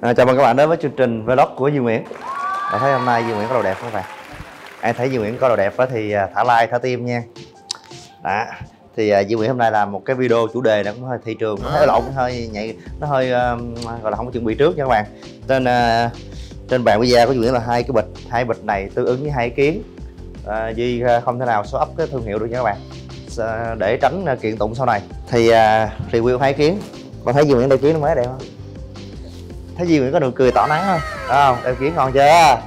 À, chào mừng các bạn đến với chương trình vlog của Duy Nguyễn. Và thấy hôm nay Duy Nguyễn có đồ đẹp không các bạn? Ai thấy Duy Nguyễn có đồ đẹp thì à, thả like, thả tim nha. Đó Thì uh, Duy Nguyễn hôm nay làm một cái video chủ đề này cũng hơi thị trường Nó hơi lộn, nó hơi nhạy Nó hơi uh, gọi là không có chuẩn bị trước nha các bạn. Trên uh, trên bàn video của Duy Nguyễn là hai cái bịch hai bịch này tương ứng với hai cái kiến. À, Duy không thể nào số up cái thương hiệu được nha các bạn. Để tránh kiện tụng sau này. Thì uh, review hai kiến. Bạn thấy Duy Nguyễn đây kiến nó mới đẹp không thấy Duy Nguyễn có nụ cười tỏ nắng không? Đó không? Đeo kiến ngon chưa?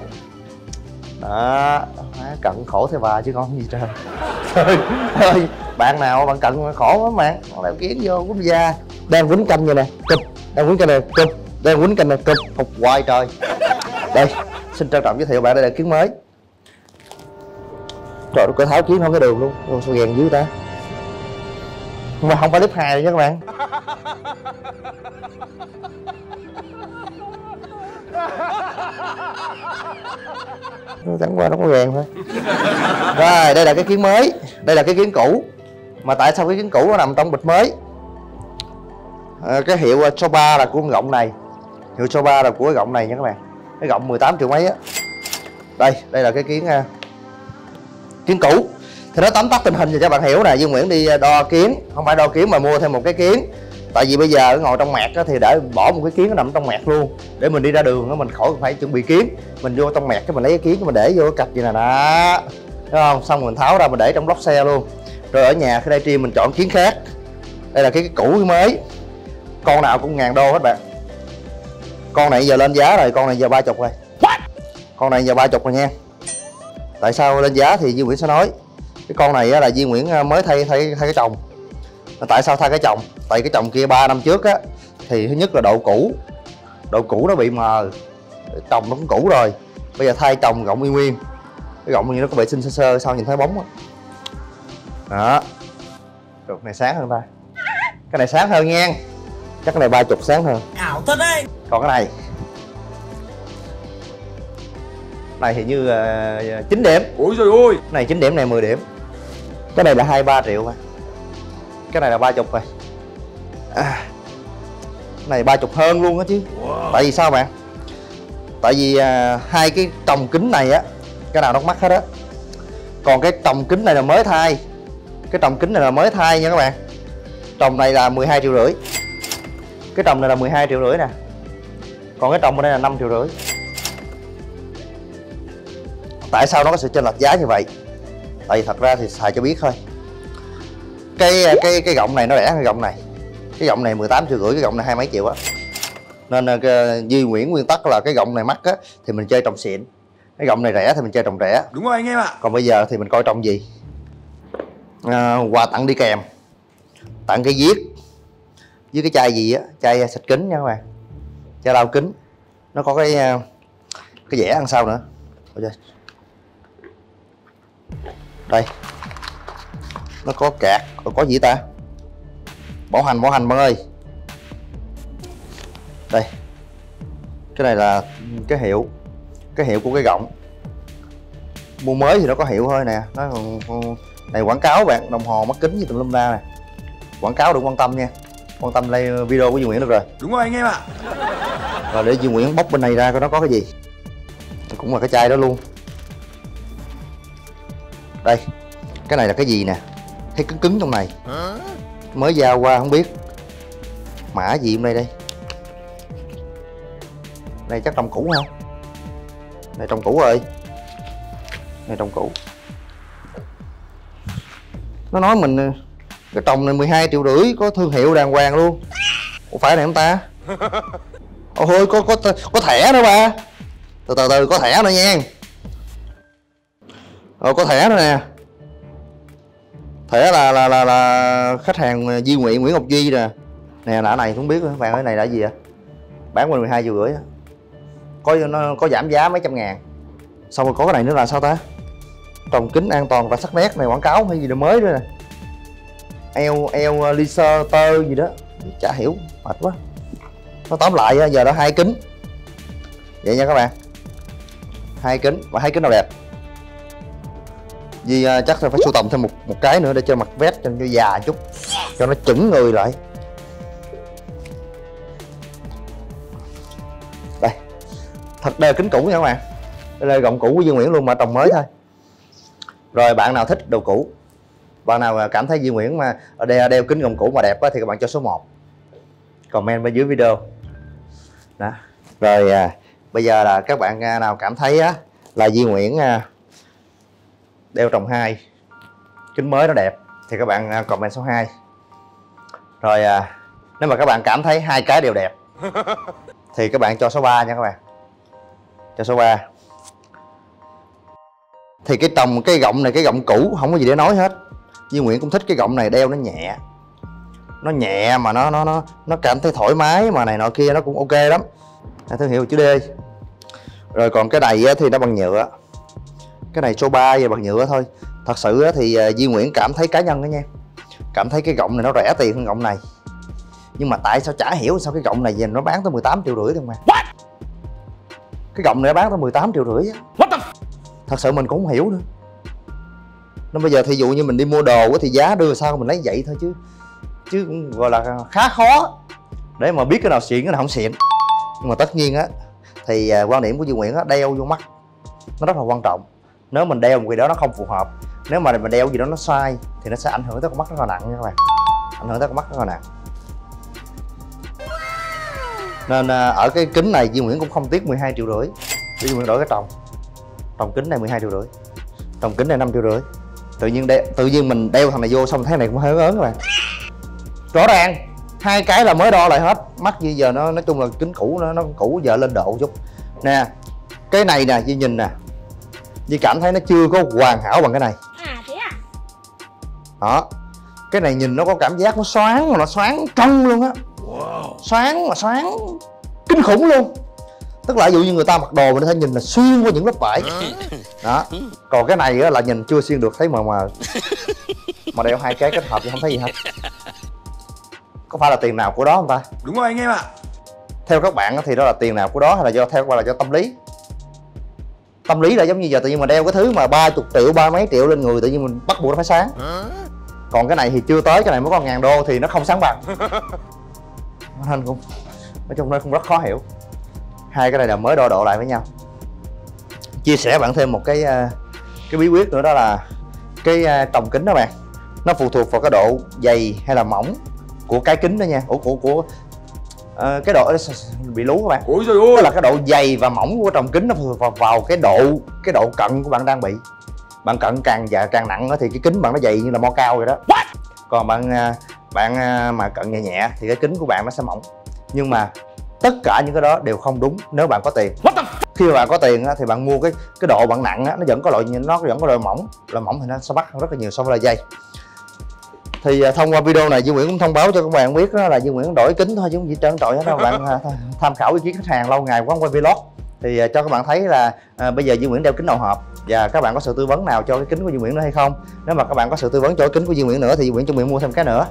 Đó má cận khổ thế bà chứ ngon gì trời. Thôi thôi bạn nào bạn cận khổ lắm bạn đeo kiến vô quốc da. Đang quýnh canh vậy nè cụp. Đang quýnh canh này cụp. Đang quýnh canh này cụp. Phục hoài trời. Đây xin trân trọng giới thiệu bạn đây là kiến mới. Trời đất có tháo kiến không cái đường luôn. Ôi, sao gèn dưới ta. Mà không phải clip hai nha các bạn chẳng qua nó có vàng thôi. Rồi đây là cái kiến mới. Đây là cái kiến cũ. Mà tại sao cái kiến cũ nó nằm trong bịch mới? À, cái hiệu ờ, Choba là của con gọng này. Hiệu Choba là của cái gọng này nha các bạn. Cái gọng 18 triệu mấy á. Đây đây là cái kiến uh, kiến cũ. Thì nó tóm tắt tình hình cho các bạn hiểu nè. Dương Nguyễn đi đo kiến không phải đo kiến mà mua thêm một cái kiến tại vì bây giờ ngồi trong mẹt thì để bỏ một cái kiến nó nằm trong mẹt luôn. Để mình đi ra đường mình khỏi phải chuẩn bị kiến. Mình vô trong mẹt cái mình lấy cái kiến mình để vô cái cặp gì nè đó. Đúng không? Xong mình tháo ra mình để trong lốp xe luôn. Rồi ở nhà khi đây tri mình chọn kiến khác. Đây là cái, cái cũ cái mới. Con nào cũng ngàn đô hết bạn. Con này giờ lên giá rồi con này giờ ba chục rồi. Con này giờ ba chục rồi nha. Tại sao lên giá thì Duy Nguyễn sẽ nói. Cái con này là Duy Nguyễn ờ, mới thay thay thay cái chồng tại sao thay cái chồng? Tại cái chồng kia 3 năm trước á thì thứ nhất là độ cũ. Độ cũ nó bị mờ. Chồng nó cũng cũ rồi. Bây giờ thay chồng gọng y nguyên. Cái gọng như nó có vệ sinh sơ sơ sao nhìn thấy bóng á đó. Được, này sáng hơn ta. Cái này sáng hơn nha. Chắc cái này ba chục sáng hơn. Ảo thật đấy. Còn cái này. Này thì như uh, 9 điểm. Ôi rồi ôi này 9 điểm này 10 điểm. Cái này là 23 triệu mà cái này là ba chục rồi. À, này ba chục hơn luôn á chứ. Wow. tại vì sao bạn? Tại vì à, hai cái trồng kính này á cái nào nó mắc hết á. Còn cái trồng kính này là mới thay. Cái trồng kính này là mới thay nha các bạn. Trồng này là 12 triệu rưỡi. Cái trồng này là 12 triệu rưỡi nè. Còn cái trồng ở đây là 5 triệu rưỡi. Tại sao nó có sự chênh lệch giá như vậy? Tại vì thật ra thì xài cho biết thôi cái cái cái gọng này nó rẻ hơn gọng này. Cái gọng này 18 triệu rưỡi cái gọng này hai mấy triệu á. Nên uh, Duy Nguyễn nguyên tắc là cái gọng này mắc á thì mình chơi trồng xịn. Cái gọng này rẻ thì mình chơi trồng rẻ. Đúng rồi anh em ạ. Còn bây giờ thì mình coi trồng gì? À, quà tặng đi kèm. Tặng cái viết. Với cái chai gì á? Chai xịt kính nha các bạn. Chai lau kính. Nó có cái à, cái dẻ ăn sau nữa. Đây nó có cạc có gì ta? Bảo hành bảo hành bạn ơi. Đây. Cái này là cái hiệu cái hiệu của cái gọng mua mới thì nó có hiệu thôi nè. Nó này quảng cáo bạn đồng hồ mắt kính như tùm lum la nè quảng cáo đừng quan tâm nha. Quan tâm đây video của Duy Nguyễn được rồi. Đúng rồi anh em ạ. Rồi để Duy Nguyễn bóc bên này ra coi nó có cái gì. Cũng là cái chai đó luôn. Đây. Cái này là cái gì nè thấy cứng cứng trong này. Mới giao qua không biết. Mã gì hôm nay đây? Này chắc trong cũ không này trong cũ rồi này trong cũ. Nó nói mình cái trồng này 12 triệu rưỡi có thương hiệu đàng hoàng luôn. Ủa phải này không ta? Ôi có có có thẻ nữa ba. Từ từ từ có thẻ nữa nha. Ờ có thẻ nữa nè thể là là là, là khách hàng Duy nguyện Nguyễn Ngọc Duy nè. Nè là này không biết các bạn cái này là gì vậy? Bán qua 12 triệu rưỡi có nó có giảm giá mấy trăm ngàn. Xong rồi có cái này nữa là sao ta? Trồng kính an toàn và sắc nét này quảng cáo hay gì đó mới nữa nè. Eo eo ờ, laser tơ gì đó. Chả hiểu mệt quá. Nó tóm lại giờ đó hai kính. Vậy nha các bạn. Hai kính và hai kính nào đẹp? Vì uh, chắc là phải sưu tầm thêm một một cái nữa để cho mặt vét cho nó già chút cho nó chuẩn người lại. Đây thật đời kính cũ nha các bạn. Đây là gọng cũ của Duy Nguyễn luôn mà trồng mới thôi. Rồi bạn nào thích đồ cũ? Bạn nào à, cảm thấy Duy Nguyễn mà đeo, đeo kính gọng cũ mà đẹp á, thì các bạn cho số 1 comment bên dưới video. Đó. Rồi à, bây giờ là các bạn à, nào cảm thấy á, là Duy Nguyễn à, đeo trồng hai. Kính mới nó đẹp thì các bạn à, comment số 2 rồi à, nếu mà các bạn cảm thấy hai cái đều đẹp thì các bạn cho số 3 nha các bạn. Cho số 3 thì cái trồng cái gọng này cái gọng cũ không có gì để nói hết. Duy Nguyễn cũng thích cái gọng này đeo nó nhẹ. Nó nhẹ mà nó nó nó nó cảm thấy thoải mái mà này nọ kia nó cũng ok lắm. Thương hiệu chữ D. Rồi còn cái này thì nó bằng nhựa cái này số 3 và bằng nhựa thôi. Thật sự thì à, Duy Nguyễn cảm thấy cá nhân đó nha. Cảm thấy cái gọng này nó rẻ tiền hơn gọng này. Nhưng mà tại sao chả hiểu sao cái gọng này về nó bán tới 18 triệu rưỡi thôi mà. What? cái gọng này nó bán tới 18 triệu rưỡi á. What the... thật sự mình cũng không hiểu nữa. Nên bây giờ thí dụ như mình đi mua đồ thì giá đưa sao mình lấy vậy thôi chứ. Chứ cũng gọi là khá khó để mà biết cái nào xịn cái nào không xịn. Nhưng mà tất nhiên á thì à, quan điểm của Duy Nguyễn á đeo vô mắt. Nó rất là quan trọng nếu mình đeo một cái đó nó không phù hợp nếu mà mình đeo gì đó nó sai thì nó sẽ ảnh hưởng tới con mắt rất là nặng nha các bạn. Ảnh hưởng tới con mắt rất là nặng. Nên à, ở cái kính này Duy Nguyễn cũng không tiếc 12 triệu rưỡi. Duy Nguyễn đổi cái trồng. Trồng kính này 12 triệu rưỡi. Trồng kính này 5 triệu rưỡi. Tự nhiên đe, tự nhiên mình đeo thằng này vô xong thấy này cũng hơi ớn các bạn. Rõ ràng hai cái là mới đo lại hết. Mắt như giờ nó nói chung là kính cũ nó nó cũ giờ lên độ chút. Nè cái này nè Duy nhìn nè. Duy cảm thấy nó chưa có hoàn hảo bằng cái này. À thế à? Đó. Cái này nhìn nó có cảm giác nó xoáng mà nó xoáng trong luôn á. Wow. xoáng mà xoáng kinh khủng luôn. Tức là ví dụ như người ta mặc đồ mình có thể nhìn là xuyên qua những lớp vải. Đó. Còn cái này là nhìn chưa xuyên được thấy mà mà mà đeo hai cái kết hợp thì không thấy gì hết. Có phải là tiền nào của đó không ta? Đúng rồi anh em ạ. Theo các bạn thì đó là tiền nào của đó hay là do theo qua là do tâm lý tâm lý là giống như giờ tự nhiên mà đeo cái thứ mà ba chục triệu ba mấy triệu lên người tự nhiên mình bắt buộc nó phải sáng. Còn cái này thì chưa tới cái này mới có ngàn đô thì nó không sáng bằng. Nên cũng nói chung nó cũng rất khó hiểu. Hai cái này là mới đo độ lại với nhau. Chia sẻ bạn thêm một cái ờ, cái bí quyết nữa đó là cái ờ, trồng kính đó bạn. Nó phụ thuộc vào cái độ dày hay là mỏng của cái kính đó nha của của của uh, cái độ bị lú các bạn. Ôi trời ơi. Là cái độ dày và mỏng của trồng kính nó thuộc vào, vào cái độ cái độ cận của bạn đang bị. Bạn cận càng dạ càng nặng thì cái kính bạn nó dày như là mo cao vậy đó. What? còn bạn bạn mà cận nhẹ nhẹ thì cái kính của bạn nó sẽ mỏng. Nhưng mà tất cả những cái đó đều không đúng nếu bạn có tiền. What the khi mà bạn có tiền thì bạn mua cái cái độ bạn nặng á, nó vẫn có loại nó vẫn có loại mỏng. Loại mỏng thì nó sẽ hơn rất là nhiều so với loại dây thì à, thông qua video này Duy Nguyễn cũng thông báo cho các bạn biết đó là Duy Nguyễn đổi kính thôi chứ không gì trơn trọi hết đâu. Bạn à, tham khảo ý kiến khách hàng lâu ngày quá quay vlog. Thì à, cho các bạn thấy là à, bây giờ Duy Nguyễn đeo kính đầu hộp và các bạn có sự tư vấn nào cho cái kính của Duy Nguyễn nữa hay không? Nếu mà các bạn có sự tư vấn cho cái kính của Duy Nguyễn nữa thì Duy Nguyễn chuẩn bị mua thêm cái nữa.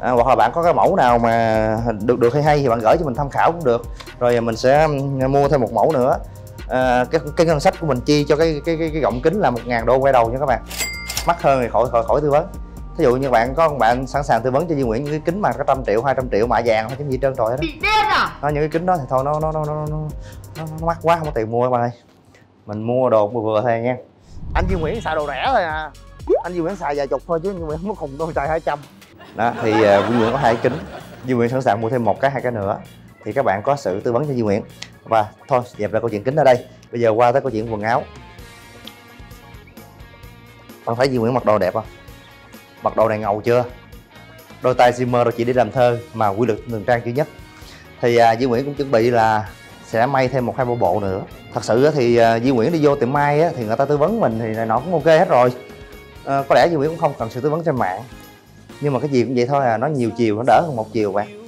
À, hoặc là bạn có cái mẫu nào mà được được hay hay thì bạn gửi cho mình tham khảo cũng được. Rồi mình sẽ mua thêm một mẫu nữa. À, cái cái ngân sách của mình chi cho cái cái cái, cái gọng kính là một ngàn đô quay đầu nha các bạn. Mắc hơn thì khỏi khỏi khỏi tư vấn ví dụ như bạn có bạn sẵn sàng tư vấn cho Duy Nguyễn những cái kính mà có trăm triệu 200 triệu mạ vàng không chứ gì trơn trọi đó. Bị điên à? Đó, những cái kính đó thì thôi nó nó nó nó nó, nó, nó mắc quá không có tiền mua các bạn ơi. Mình mua đồ vừa vừa thôi nha. Anh Duy Nguyễn xài đồ rẻ thôi à. Anh Duy Nguyễn xài vài chục thôi chứ Duy Nguyễn không có khùng tôi xài 200 đó thì uh, Duy Nguyễn có hai kính. Duy Nguyễn sẵn sàng mua thêm một cái hai cái nữa. Thì các bạn có sự tư vấn cho Duy Nguyễn. Và thôi dẹp lại câu chuyện kính ở đây. Bây giờ qua tới câu chuyện quần áo. Bạn thấy Duy Nguyễn mặc đồ đẹp không mặc đồ này ngầu chưa? Đôi tay Zimmer rồi chỉ để làm thơ mà quy lực đường trang duy nhất. Thì à, Duy Nguyễn cũng chuẩn bị là sẽ may thêm một hai bộ bộ nữa. Thật sự thì à, Duy Nguyễn đi vô tiệm may á, thì người ta tư vấn mình thì này nọ cũng ok hết rồi. À, có lẽ Duy Nguyễn cũng không cần sự tư vấn trên mạng. Nhưng mà cái gì cũng vậy thôi à nó nhiều chiều nó đỡ hơn một chiều bạn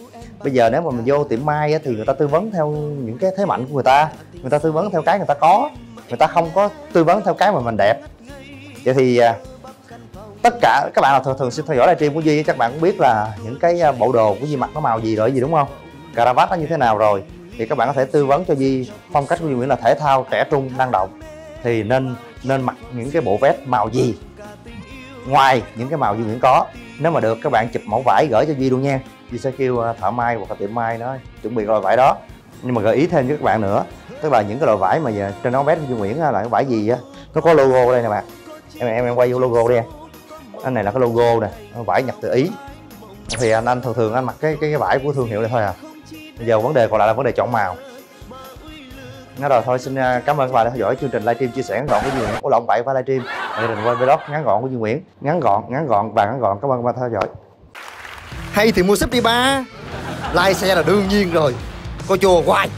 bây giờ nếu mà mình vô tiệm may á, thì người ta tư vấn theo những cái thế mạnh của người ta. Người ta tư vấn theo cái người ta có. Người ta không có tư vấn theo cái mà mình đẹp. Vậy thì à, tất cả, các bạn nào thường thường xuyên theo dõi livestream của duy chắc bạn cũng biết là những cái à, bộ đồ của duy mặc nó màu gì rồi gì đúng không? Caravat nó như thế nào rồi? Thì các bạn có thể tư vấn cho duy phong cách của duy nguyễn là thể thao, trẻ trung, năng động. Thì nên nên mặc những cái bộ vest màu gì? Ngoài những cái màu duy nguyễn có. Nếu mà được, các bạn chụp mẫu vải gửi cho duy luôn nha. Duy sẽ kêu à, thợ may hoặc là tiệm may nó chuẩn bị loại vải đó. Nhưng mà gợi ý thêm với các bạn nữa, tức là những cái loại vải mà giờ trên áo vest của Duy Nguyễn là cái vải gì á? Nó có logo đây nè bạn. Em em em quay vô logo đi em cái này là cái logo nè vải nhập từ ý. Thì anh anh thường thường anh mặc cái cái, cái vải của thương hiệu này thôi à. Bây giờ vấn đề còn lại là vấn đề chọn màu. Nói rồi thôi xin à, cảm ơn các bạn đã theo dõi chương trình livestream chia sẻ ngắn gọn của Duy Nguyễn. Của lộn bậy và livestream. Chương trình quay vlog ngắn gọn của Duy Nguyễn. Ngắn gọn ngắn gọn và ngắn gọn. Cảm ơn các bạn theo dõi. Hay thì mua súp đi ba. Lai xe là đương nhiên rồi. Coi chùa hoài.